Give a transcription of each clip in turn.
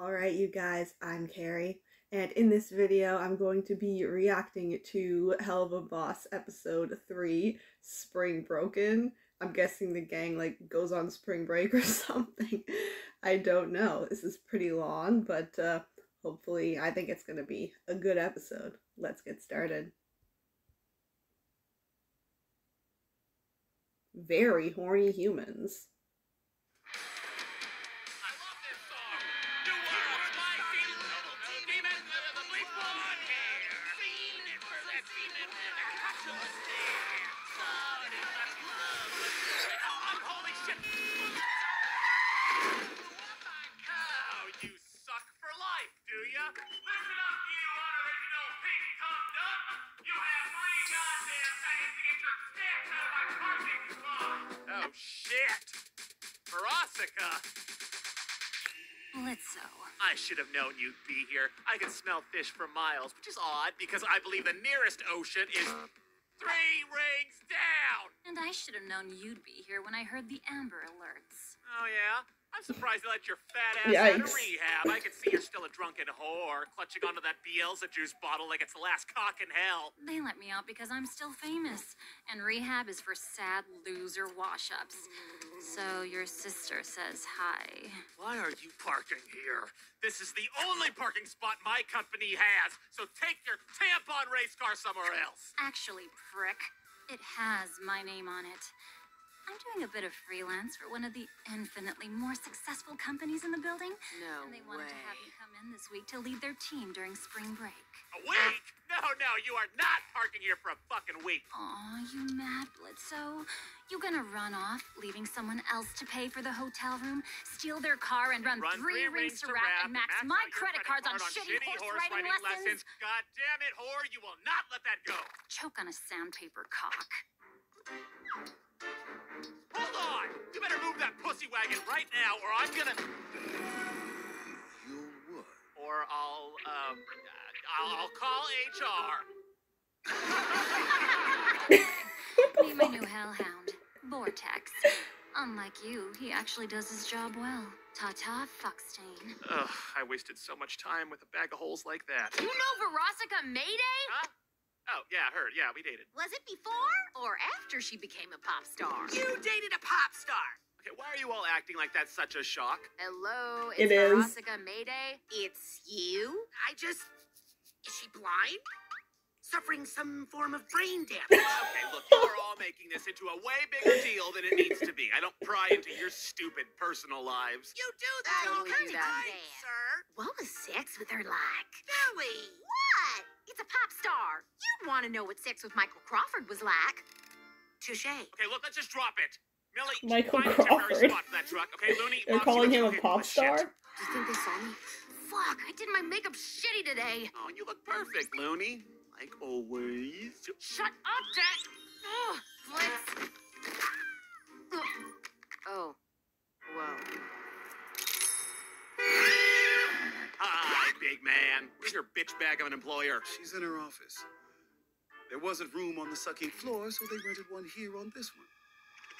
Alright, you guys, I'm Kari, and in this video, I'm going to be reacting to Helluva Boss episode 3, Spring Broken. I'm guessing the gang, like, goes on spring break or something. I don't know. This is pretty long, but uh, hopefully, I think it's gonna be a good episode. Let's get started. Very horny humans. Blitzo. I should have known you'd be here. I can smell fish for miles, which is odd because I believe the nearest ocean is three rings down. And I should have known you'd be here when I heard the Amber Alerts. Oh, yeah? I'm surprised they let your fat ass out of rehab. I can see you're still a drunken whore, clutching onto that Bielsa juice bottle like it's the last cock in hell. They let me out because I'm still famous, and rehab is for sad loser wash ups. So your sister says hi. Why are you parking here? This is the only parking spot my company has, so take your tampon race car somewhere else. Actually, prick, it has my name on it. I'm doing a bit of freelance for one of the infinitely more successful companies in the building. No and they wanted to have way. me come in this week to lead their team during spring break. A week? No, no, you are not parking here for a fucking week. Aw, you mad, Blitzo? You gonna run off, leaving someone else to pay for the hotel room, steal their car, and run, Run three rings to Rat and max my out credit cards on card shitty, horse, riding, lessons? God damn it, whore, you will not let that go. Choke on a sandpaper cock. Hold on. You better move that pussy wagon right now, or I'm gonna. You would. Or I'll, um, uh, I'll, I'll call HR. Meet my new hellhound, Vortex. Unlike you, he actually does his job well. Ta-ta, fuckstain. Ugh, I wasted so much time with a bag of holes like that. You know Verosika Mayday? Huh? Oh, yeah, her. Yeah, we dated. Was it before or after she became a pop star? You dated a pop star. Okay, why are you all acting like that's such a shock? Hello, It it's is. Mayday. It's you? I just. Is she blind? Suffering some form of brain damage. Okay, look, you are all making this into a way bigger deal than it needs to be. I don't pry into your stupid personal lives. You do that I all only kinds do of that times, then. sir. What was sex with her like? Billy. What? It's a pop star. You'd want to know what sex with Michael Crawford was like. Touche. Okay, look, let's just drop it. Millie, Michael find a Crawford. spot for that truck. Okay, Looney, They're calling him a pop star? Do you think they saw me? Fuck, I did my makeup shitty today. Oh, you look perfect, Looney. Like always. Shut up, Jack! Oh, Blitz. Oh. oh. Whoa. Hi, big man. Where's your bitch bag of an employer? She's in her office. There wasn't room on the sucking floor, so they rented one here on this one.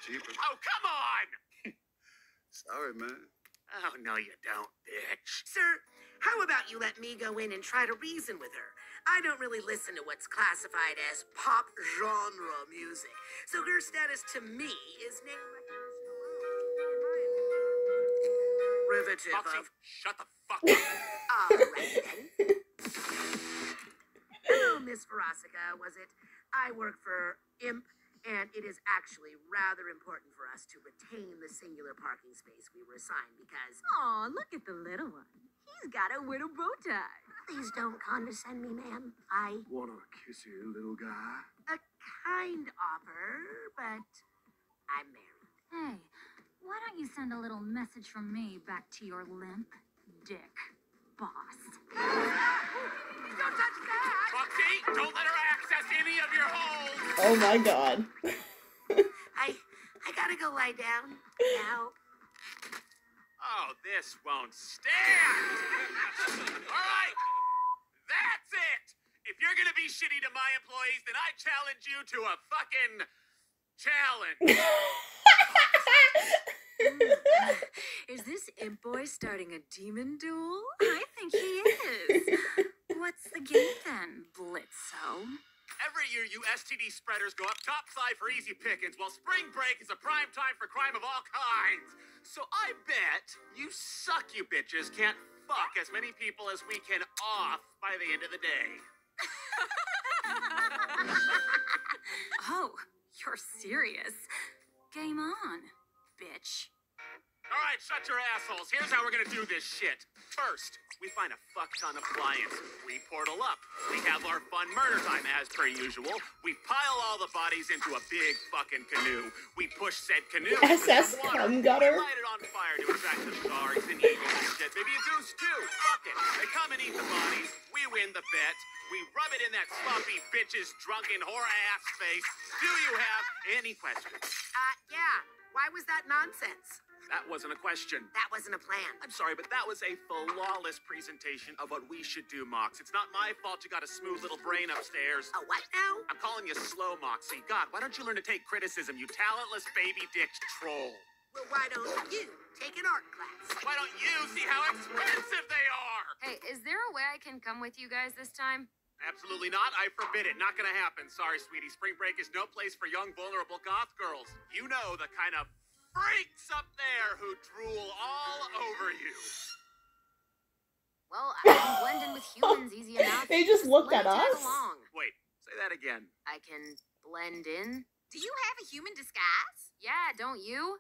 Cheaper. Oh, come on! Sorry, man. Oh, no, you don't, bitch. Sir, how about you let me go in and try to reason with her? I don't really listen to what's classified as pop genre music, so her status to me is name recognition alone. Rivetive Moxxie, of shut the fuck up. All right then. Hello, Miss Verosika, was it? I work for IMP, and it is actually rather important for us to retain the singular parking space we were assigned because. Aw, look at the little one. He's got a widow bow tie. Please don't condescend me, ma'am. I. Wanna kiss you, little guy? A kind offer, but I'm married. Hey, why don't you send a little message from me back to your limp dick boss? Don't touch that! Moxxie, don't let her access any of your holes. Oh my god. I. I gotta go lie down now. Oh, this won't stand. All right, that's it. If you're gonna be shitty to my employees, then I challenge you to a fucking challenge. Is this Imp Boy starting a demon duel? I think he is. What's the game then, Blitzo? Every year, you STD spreaders go up top topside for easy pickings, while spring break is a prime time for crime of all kinds. So I bet you suck, you bitches, can't fuck as many people as we can off by the end of the day. Oh, you're serious. Game on, bitch. All right, shut your assholes. Here's how we're gonna do this shit. First, we find a fuck ton of clients. We portal up. We have our fun murder time as per usual. We pile all the bodies into a big fucking canoe. We push said canoe SS some cum gutter. We light it on fire to attract the sharks and eagles and shit. Maybe a goose too. Fuck it. They come and eat the bodies. We win the bet. We rub it in that sloppy bitch's drunken whore ass face. Do you have any questions? Uh, yeah. Why was that nonsense? That wasn't a question. That wasn't a plan. I'm sorry, but that was a flawless presentation of what we should do, Mox. It's not my fault you got a smooth little brain upstairs. A what now? I'm calling you slow, Moxxie. God, why don't you learn to take criticism, you talentless baby dick troll? Well, why don't you take an art class? Why don't you see how expensive they are? Hey, is there a way I can come with you guys this time? Absolutely not. I forbid it. Not gonna happen. Sorry, sweetie. Spring break is no place for young, vulnerable goth girls. You know the kind of freaks up there who drool all over you. Well, I can blend in with humans easy enough. They just looked let at us? Along. Wait, say that again. I can blend in. Do you have a human disguise? Yeah, don't you?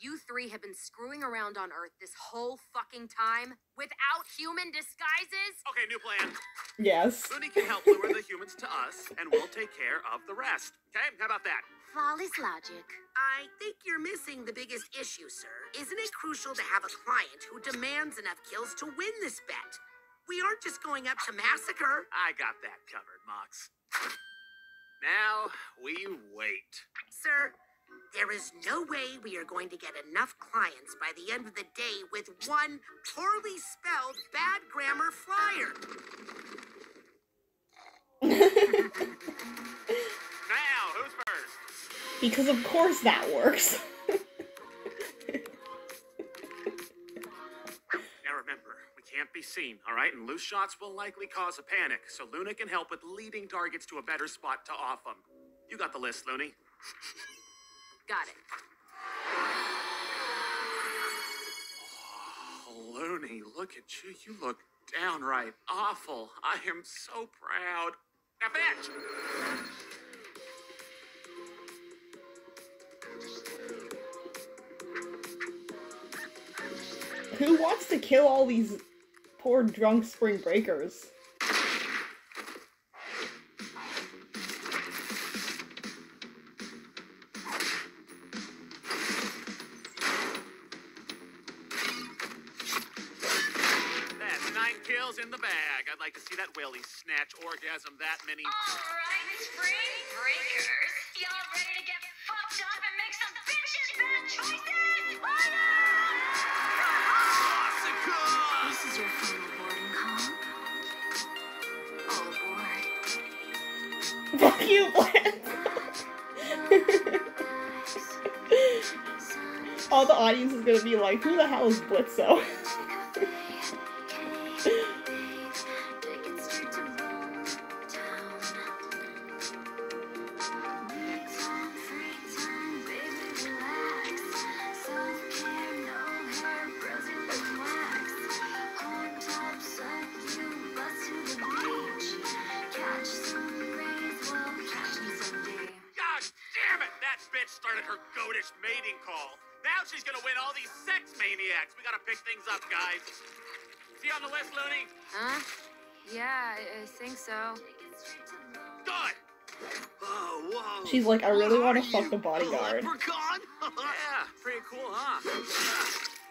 You three have been screwing around on Earth this whole fucking time without human disguises? Okay, new plan. Yes. Looney can help lure the humans to us, and we'll take care of the rest. Okay? How about that? Flawless logic. I think you're missing the biggest issue, sir. Isn't it crucial to have a client who demands enough kills to win this bet? We aren't just going up to massacre. I got that covered, Mox. Now we wait. Sir, there is no way we are going to get enough clients by the end of the day with one poorly spelled bad grammar flyer. Now, who's first? because of course that works. Now remember, we can't be seen, all right? And loose shots will likely cause a panic, so Loona can help with leading targets to a better spot to off them. You got the list, Looney. Got it. Oh, Looney, look at you. You look downright awful. I am so proud. Now, bitch! Who wants to kill all these poor drunk spring breakers? Orgasm that many. Alright, spring breakers. Y'all ready to get fucked up and make some bitches bad choices? This is your final boarding call. All aboard. Fuck you, Lance. All the audience is gonna be like, who the hell is Blitzo? Bitch started her goatish mating call. Now she's gonna win all these sex maniacs. We gotta pick things up, guys. See you on the list, Looney? Huh? Yeah, I, I think so. Good! Oh, whoa. She's like, I really want to fuck you, the bodyguard. a leprechaun? Yeah, pretty cool, huh?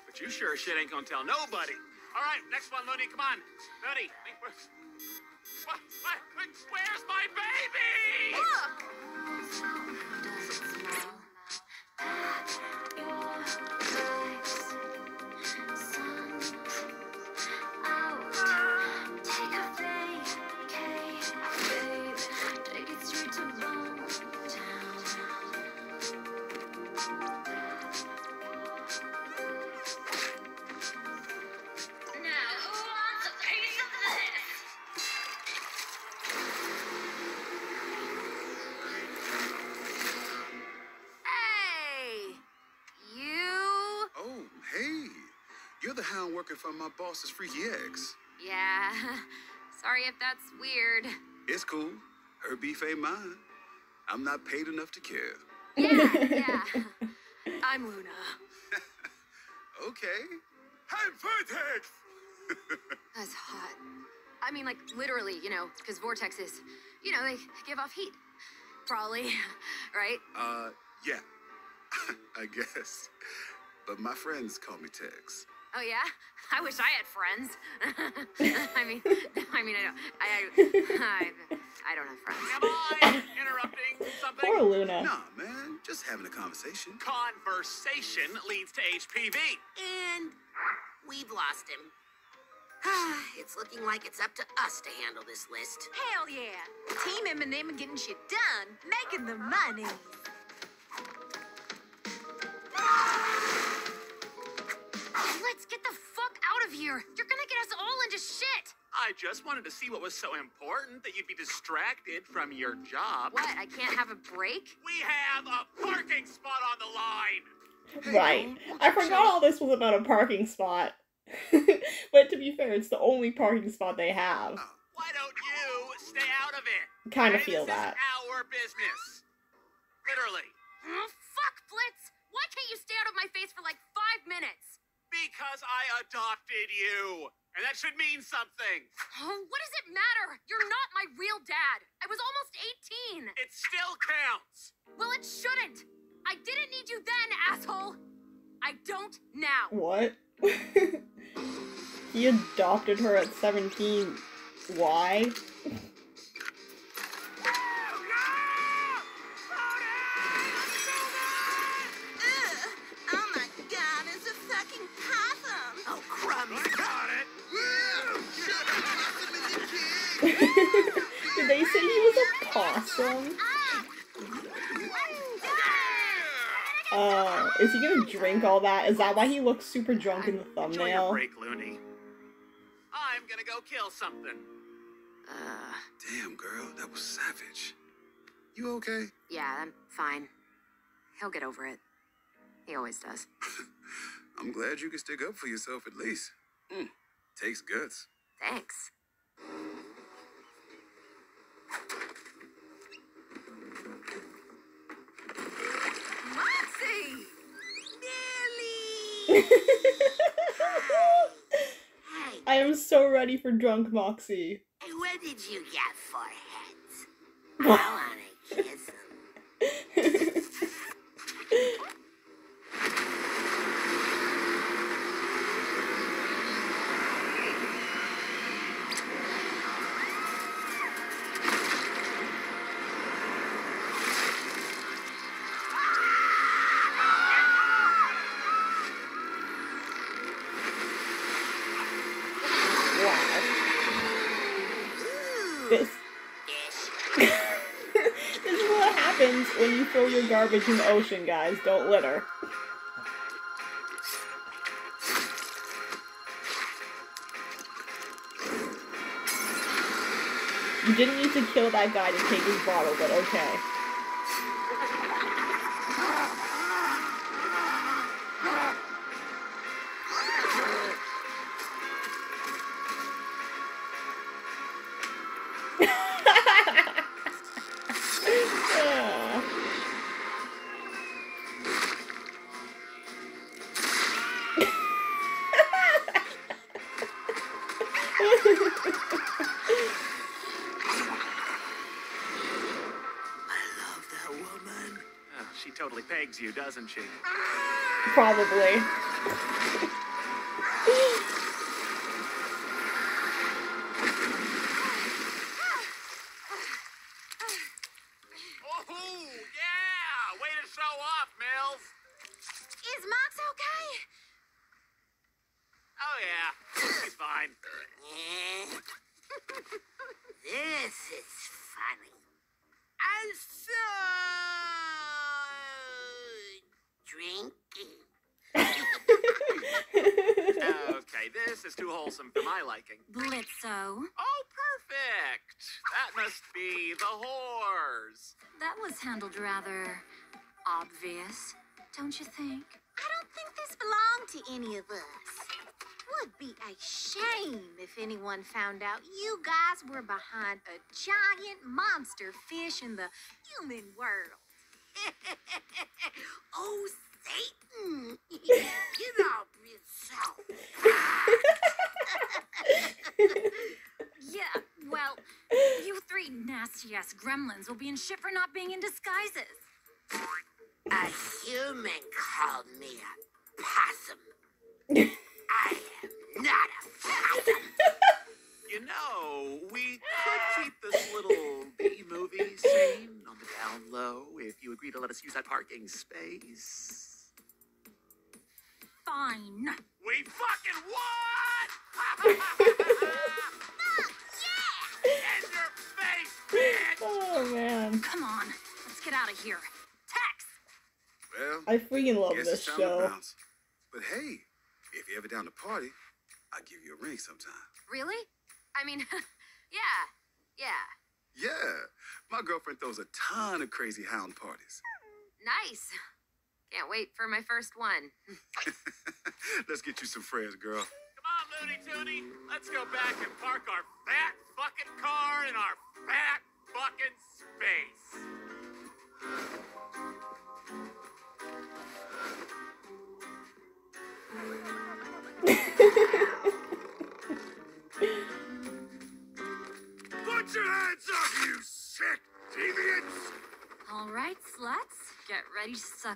But you sure as shit ain't gonna tell nobody. All right, next one, Looney. Come on, Looney. What, what, where's my baby? around Ah! Working for my boss's freaky ex. Yeah. Sorry if that's weird. It's cool. Her beef ain't mine. I'm not paid enough to care. Yeah, yeah. I'm Loona. Okay. I'm Vortex! That's hot. I mean, like, literally, you know, because vortexes, you know, they give off heat. Probably, right? Uh, yeah. I guess. But my friends call me Tex. Oh yeah, I wish I had friends. I mean, I mean, I don't, I, I, I don't have friends. Am I interrupting something? Poor Loona. Nah, man. Just having a conversation. Conversation leads to HPV. And we've lost him. it's looking like it's up to us to handle this list. Hell yeah. Team M&M getting shit done, making the money. Let's get the fuck out of here. You're gonna get us all into shit. I just wanted to see what was so important that you'd be distracted from your job. What? I can't have a break? We have a parking spot on the line. Right. I forgot all this was about a parking spot. but to be fair, it's the only parking spot they have. Uh, why don't you stay out of it? Kind of Okay, feel this that. is our business. Literally. Oh, fuck, Blitz. Why can't you stay out of my face for like five minutes? Because I adopted you. And that should mean something. Oh, what does it matter? You're not my real dad. I was almost 18. It still counts. Well, it shouldn't. I didn't need you then, asshole. I don't now. What? he adopted her at 17. Why? Drink all that? Is that why he looks super drunk in the Enjoy thumbnail? break, Looney. I'm gonna go kill something. Uh, Damn, girl, that was savage. You okay? yeah, I'm fine. He'll get over it. He always does. I'm glad you can stick up for yourself at least. Mm, takes guts. Thanks. Moxxie! Hey, I am so ready for drunk Moxxie. hey, what did you get for heads? I wanna kiss garbage in the ocean, guys. Don't litter. You didn't need to kill that guy to take his bottle, but okay. Totally pegs you, doesn't she? Probably. Oh, yeah! Way to show off, Mills! Is Mox okay? Oh, yeah. She's fine. Eh. this is funny. And so drinky. Okay, this is too wholesome for my liking. Blitzo. Oh, perfect! That must be the whores. That was handled rather obvious, don't you think? I don't think this belonged to any of us. would be a shame if anyone found out you guys were behind a giant monster fish in the human world. oh, Satan! Get off me, so. Yeah, well, you three nasty ass gremlins will be in shit for not being in disguises. A human called me a possum. I am not a possum. You know, we could keep this little B movie scene on the down low if you agree to let us use that parking space. Fine. We fucking won! out of here. Tex! Well, I freaking love this it's time to show. bounce. But hey, if you're ever down to party, I'll give you a ring sometime. Really? I mean, yeah, yeah. Yeah, my girlfriend throws a ton of crazy hound parties. Nice. Can't wait for my first one. Let's get you some friends, girl. Come on, Looney Tooney. Let's go back and park our fat fucking car in our fat fucking space.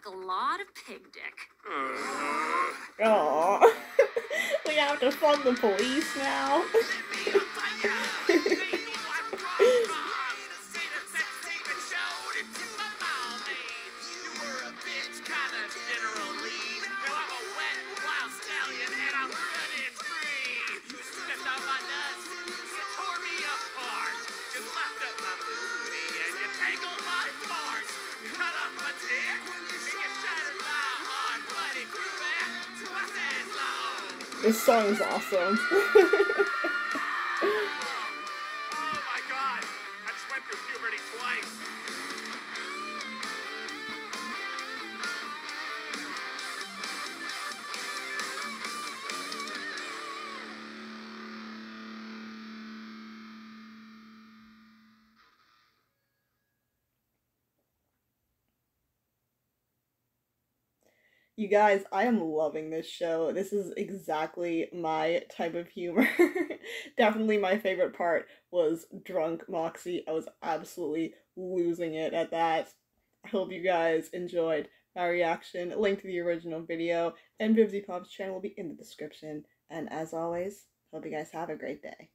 A lot of pig dick. Aw. we have to fund the police now. This song is awesome. You guys, I am loving this show. This is exactly my type of humor. Definitely my favorite part was Drunk Moxxie. I was absolutely losing it at that. I hope you guys enjoyed my reaction. Link to the original video and Vivziepop's channel will be in the description. And as always, hope you guys have a great day.